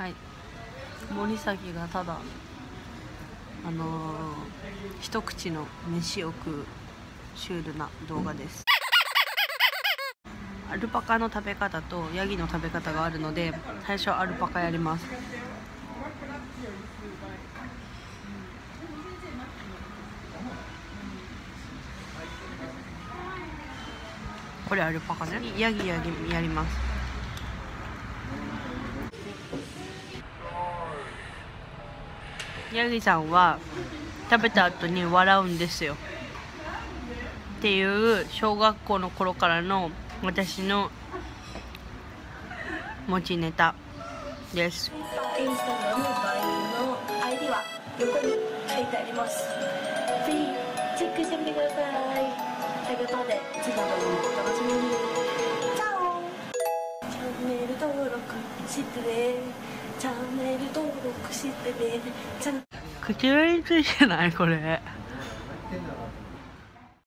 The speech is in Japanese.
はい。森崎がただあのー、一口の飯を食うシュールな動画です。アルパカの食べ方とヤギの食べ方があるので最初アルパカやります。これアルパカね。ヤギヤギやりますヤギさんは食べた後に笑うんですよ。っていう小学校の頃からの私の持ちネタです。インスタグラムバイの ID は横に書いてあります。ぜひチェックしてみてください。ということで次の動画もお楽しみに。チャオ。チャンネル登録してねチャンネル登録してね。チャン口裏についてないこれ。